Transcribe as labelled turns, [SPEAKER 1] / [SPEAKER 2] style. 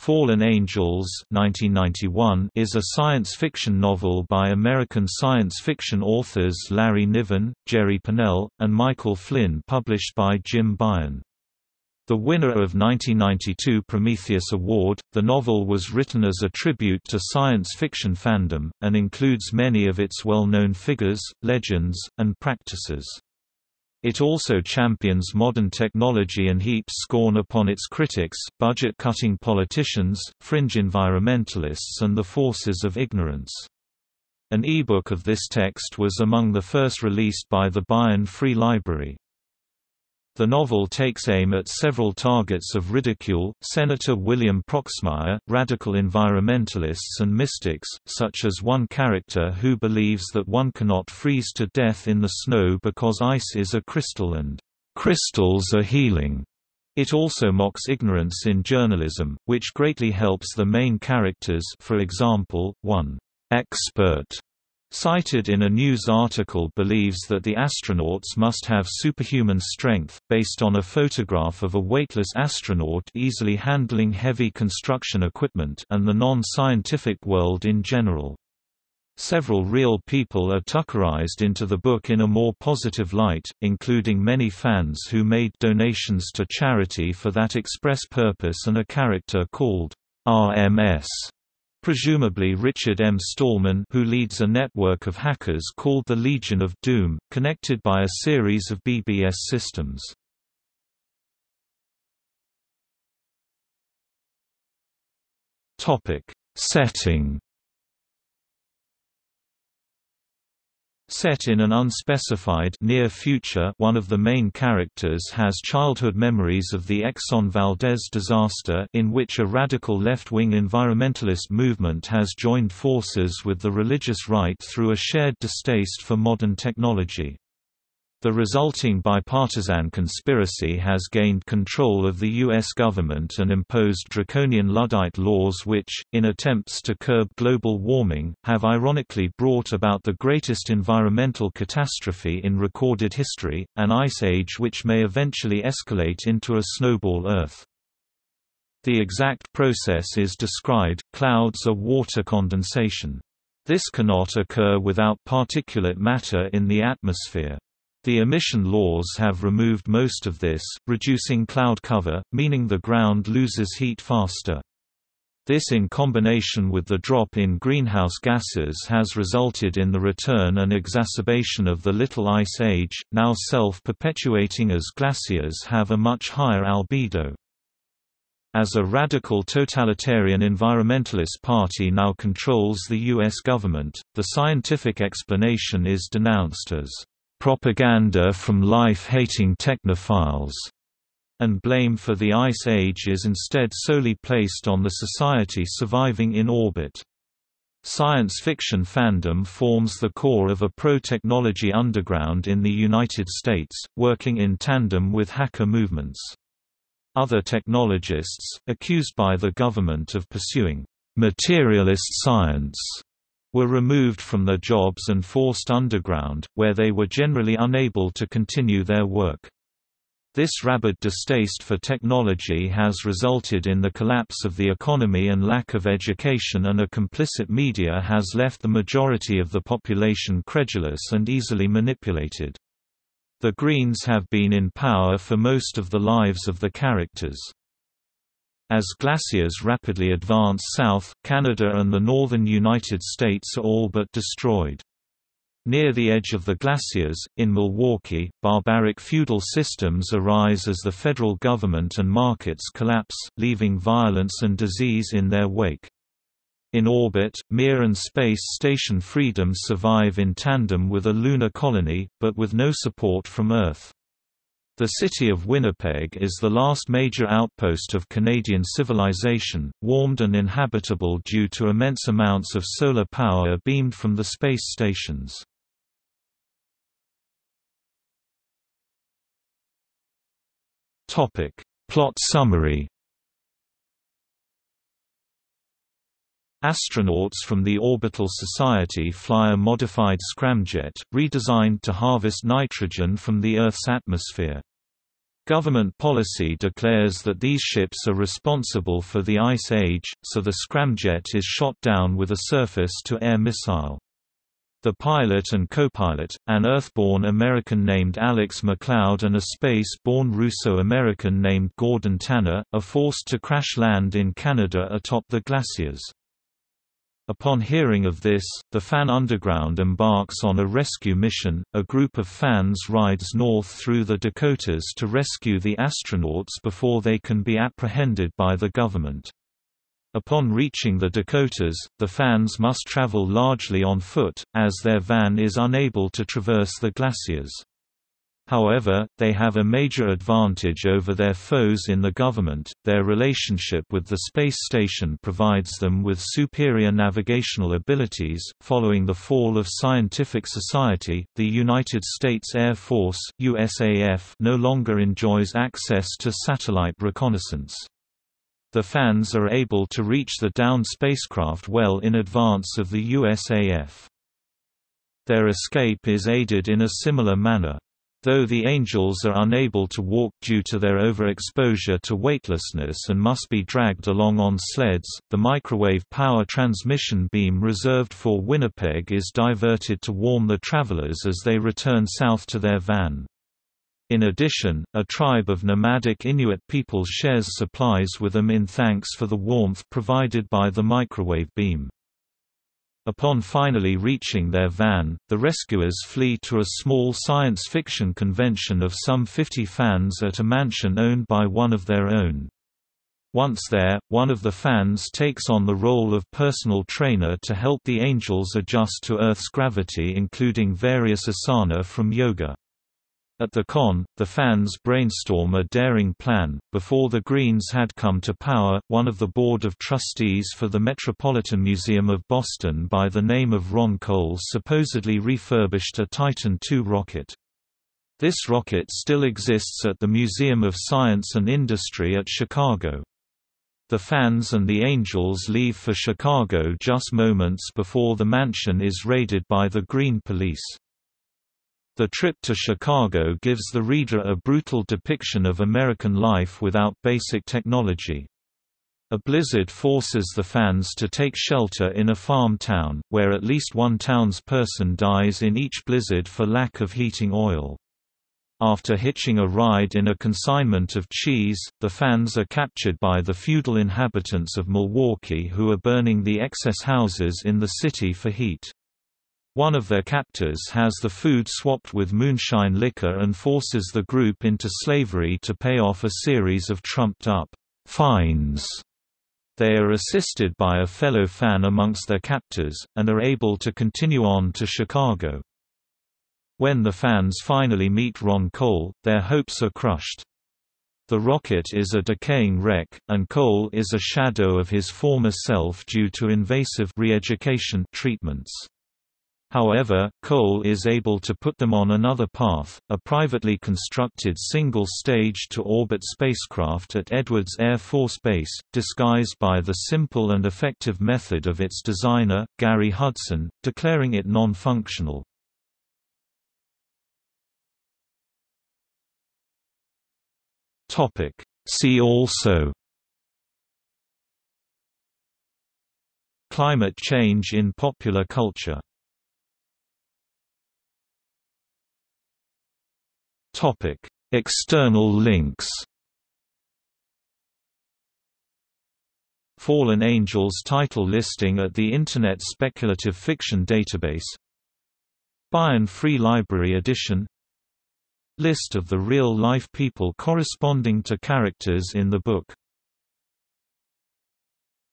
[SPEAKER 1] Fallen Angels 1991 is a science fiction novel by American science fiction authors Larry Niven, Jerry Pournelle, and Michael Flynn published by Jim Baen. The winner of 1992 Prometheus Award, the novel was written as a tribute to science fiction fandom, and includes many of its well-known figures, legends, and practices. It also champions modern technology and heaps scorn upon its critics, budget-cutting politicians, fringe environmentalists and the forces of ignorance. An e-book of this text was among the first released by the Baen Free Library. The novel takes aim at several targets of ridicule, Senator William Proxmire, radical environmentalists and mystics, such as one character who believes that one cannot freeze to death in the snow because ice is a crystal and crystals are healing. It also mocks ignorance in journalism, which greatly helps the main characters for example, one expert cited in a news article believes that the astronauts must have superhuman strength, based on a photograph of a weightless astronaut easily handling heavy construction equipment and the non-scientific world in general. Several real people are tuckerized into the book in a more positive light, including many fans who made donations to charity for that express purpose and a character called RMS Presumably Richard M. Stallman who leads a network of hackers called the Legion of Doom, connected by a series of BBS systems. Setting Set in an unspecified near future one of the main characters has childhood memories of the Exxon Valdez disaster in which a radical left-wing environmentalist movement has joined forces with the religious right through a shared distaste for modern technology. The resulting bipartisan conspiracy has gained control of the U.S. government and imposed draconian Luddite laws which, in attempts to curb global warming, have ironically brought about the greatest environmental catastrophe in recorded history, an ice age which may eventually escalate into a snowball Earth. The exact process is described, clouds are water condensation. This cannot occur without particulate matter in the atmosphere. The emission laws have removed most of this, reducing cloud cover, meaning the ground loses heat faster. This in combination with the drop in greenhouse gases has resulted in the return and exacerbation of the Little Ice Age, now self-perpetuating as glaciers have a much higher albedo. As a radical totalitarian environmentalist party now controls the U.S. government, the scientific explanation is denounced as propaganda from life-hating technophiles, and blame for the Ice Age is instead solely placed on the society surviving in orbit. Science fiction fandom forms the core of a pro-technology underground in the United States, working in tandem with hacker movements. Other technologists, accused by the government of pursuing materialist science, were removed from their jobs and forced underground, where they were generally unable to continue their work. This rabid distaste for technology has resulted in the collapse of the economy and lack of education and a complicit media has left the majority of the population credulous and easily manipulated. The Greens have been in power for most of the lives of the characters. As glaciers rapidly advance south, Canada and the northern United States are all but destroyed. Near the edge of the glaciers, in Milwaukee, barbaric feudal systems arise as the federal government and markets collapse, leaving violence and disease in their wake. In orbit, Mir and Space Station Freedom survive in tandem with a lunar colony, but with no support from Earth. The city of Winnipeg is the last major outpost of Canadian civilization, warmed and inhabitable due to immense amounts of solar power beamed from the space stations. Topic: Plot summary Astronauts from the Orbital Society fly a modified scramjet, redesigned to harvest nitrogen from the Earth's atmosphere. Government policy declares that these ships are responsible for the Ice Age, so the scramjet is shot down with a surface-to-air missile. The pilot and co-pilot, an Earth-born American named Alex McLeod and a space-born Russo-American named Gordon Tanner, are forced to crash land in Canada atop the glaciers. Upon hearing of this, the Fan Underground embarks on a rescue mission. A group of fans rides north through the Dakotas to rescue the astronauts before they can be apprehended by the government. Upon reaching the Dakotas, the fans must travel largely on foot, as their van is unable to traverse the glaciers. However, they have a major advantage over their foes in the government, their relationship with the space station provides them with superior navigational abilities. Following the fall of scientific society, the United States Air Force USAF no longer enjoys access to satellite reconnaissance. The fans are able to reach the downed spacecraft well in advance of the USAF. Their escape is aided in a similar manner. Though the Angels are unable to walk due to their overexposure to weightlessness and must be dragged along on sleds, the microwave power transmission beam reserved for Winnipeg is diverted to warm the travelers as they return south to their van. In addition, a tribe of nomadic Inuit people shares supplies with them in thanks for the warmth provided by the microwave beam. Upon finally reaching their van, the rescuers flee to a small science fiction convention of some 50 fans at a mansion owned by one of their own. Once there, one of the fans takes on the role of personal trainer to help the angels adjust to Earth's gravity including various asana from yoga. At the con, the fans brainstorm a daring plan. Before the Greens had come to power, one of the board of trustees for the Metropolitan Museum of Boston by the name of Ron Cole supposedly refurbished a Titan II rocket. This rocket still exists at the Museum of Science and Industry at Chicago. The fans and the Angels leave for Chicago just moments before the mansion is raided by the Green Police. The trip to Chicago gives the reader a brutal depiction of American life without basic technology. A blizzard forces the fans to take shelter in a farm town, where at least one townsperson dies in each blizzard for lack of heating oil. After hitching a ride in a consignment of cheese, the fans are captured by the feudal inhabitants of Milwaukee who are burning the excess houses in the city for heat. One of their captors has the food swapped with moonshine liquor and forces the group into slavery to pay off a series of trumped-up fines. They are assisted by a fellow fan amongst their captors, and are able to continue on to Chicago. When the fans finally meet Ron Cole, their hopes are crushed. The rocket is a decaying wreck, and Cole is a shadow of his former self due to invasive re-education treatments. However, Cole is able to put them on another path, a privately constructed single-stage-to-orbit spacecraft at Edwards Air Force Base, disguised by the simple and effective method of its designer, Gary Hudson, declaring it non-functional. See also Climate change in popular culture External links. Fallen Angels title listing at the Internet Speculative Fiction Database Baen Free Library Edition List of the real-life people corresponding to characters in the book